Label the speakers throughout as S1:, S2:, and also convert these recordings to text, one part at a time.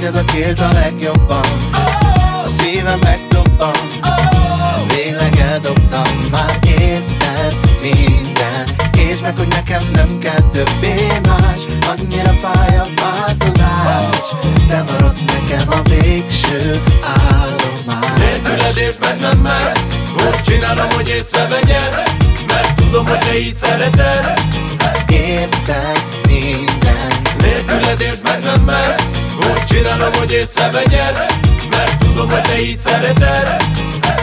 S1: vagy ez a két a legjobban. A szívem megdobban Végleg eldobtam. Már érted minden. És meg, hogy nekem nem kell többé más. Annyira fáj a változás. Te maradsz nekem a végső állomás.
S2: Nélküled és meg nem meg Úgy csinálom, hogy észrevegyed. Mert tudom, hogy te így szereted.
S1: Érted minden.
S2: Nélküled és meg nem meg Úgy csinálom, hogy észrevegyed? Mert tudom, hogy te így szereted.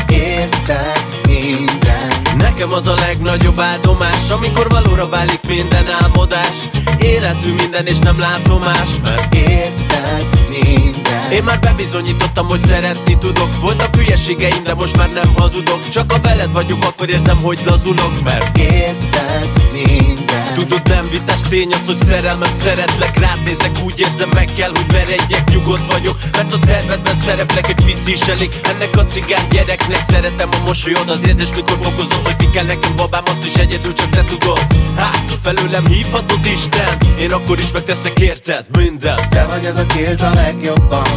S1: Érted minden.
S2: Nekem az a legnagyobb áldomás Amikor valóra válik minden álmodás. Életű minden és nem látom más Mert
S1: Érted minden.
S2: Én már bebizonyítottam, hogy szeretni tudok. Voltak hülyeségeim, de most már nem hazudok. Csak ha veled vagyok, akkor érzem, hogy lazulok Mert
S1: Érted minden
S2: Tudod, nem vitás tény az, hogy szerelmem szeretlek. Rád nézek, úgy érzem, meg kell, hogy veredjek Nyugodt vagyok, mert a tervedben szereplek. Egy pici is elég, ennek a cigány gyereknek Szeretem a mosolyod, az érzés, mikor fokozott Hogy mi kell nekem, babám, azt is egyedül csak te tudod. Hát, felőlem hívhatod Isten. Én akkor is megteszek érted? Mindent
S1: Te vagy az a két a legjobban.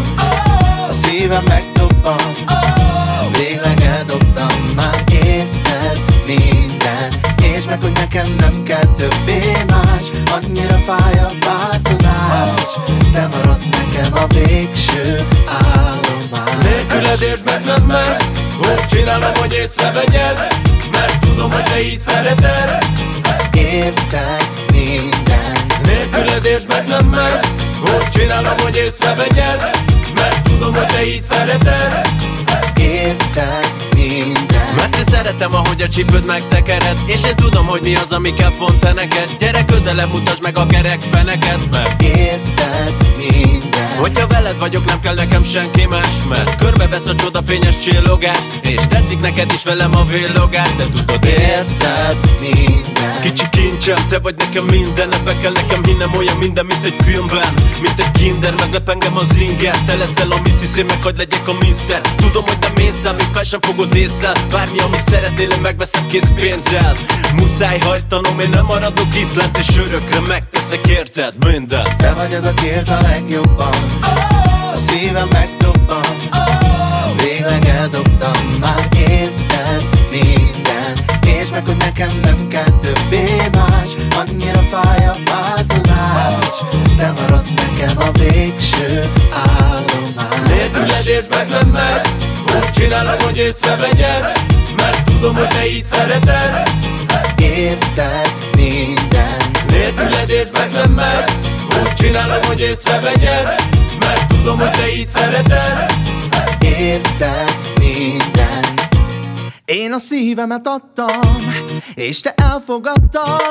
S1: A szívem megdobban fáj a változás. Te maradsz nekem a végső állomás.
S2: Nélküled és meg nem meg Úgy csinálom, hogy észrevegyed Mert tudom, hogy te így szereted.
S1: Érted minden
S2: Nélküled és meg nem meg Úgy csinálom, hogy észrevegyed Mert tudom, hogy te így szereted
S1: Érted minden
S2: Mert én szeretem, ahogy a csípőd megtekered És én tudom, hogy mi az, ami kell pont te neked. Gyere közelebb, mutasd meg a kerek feneket Mert
S1: Érted minden
S2: Hogyha veled vagyok, nem kell nekem senki más Mert körbevesz a csodafényes csillogás És tetszik neked is velem a villogás De tudod, érted?
S1: minden
S2: Kicsi kincsem, te vagy nekem minden Ebbe kell nekem hinnem olyan minden, mint egy filmben Mint egy kinder, meglep engem az inger Te leszel a missis, én meg hagyd legyek a mister. Tudom, hogy nem mész még fel sem fogod észre Bármi, amit szeretnél, én megveszem kész pénzzel. Muszáj hajtanom, én nem maradok itt lent És örökre megteszek, érted? Mindent
S1: Te vagy az a két a legjobban. A szívem megdobban. Végleg eldobtam. Már érted minden És meg, hogy nekem nem kell többé más. Annyira fáj a változás. Te maradsz nekem a végső állomás.
S2: Nélküled és meg nem meg Úgy csinálom, hogy észrevegyed Mert tudom, hogy te így szereted.
S1: Érted minden.
S2: Nélküled és meg nem meg Úgy csinálom, hogy észrevegyed Mert tudom, hogy te így szereted.
S1: Érted minden. Én a szívemet adtam És te elfogadtad.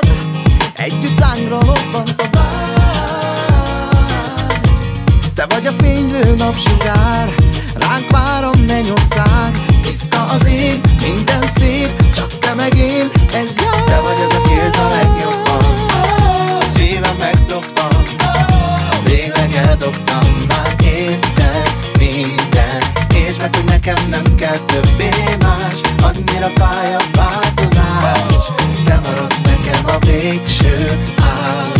S1: Együtt lángra lobbant a vágy Te vagy a fénylő napsugár Ránk vár a mennyország Tiszta minden szép Csak te meg ez jó. Te vagy az a a legjobban. A szívem megdobban. Végleg eldobtam Már minden. És nekem nem kell többé más Annyira fáj a változás. Te maradsz nekem a végső állomás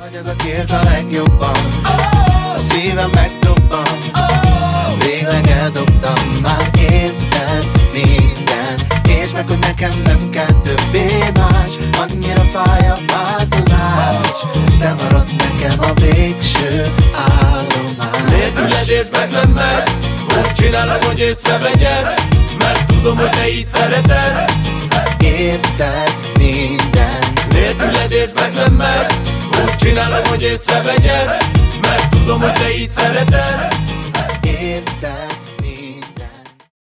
S1: vagy az a két a legjobban? A szívem megdobban Végleg eldobtam. Már érted minden. És meg, hogy nekem nem kell többé más. Annyira fáj a változás. Te maradsz nekem a végső állomás.
S2: Nélküled és meg nem meg Úgy csinálom, hogy észrevegyed. Mert tudom, hogy te így szereted.
S1: Érted minden.
S2: Nélküled és meg nem meg Csinálom, hogy észrevegyed Mert tudom, hogy te így szereted.
S1: Érted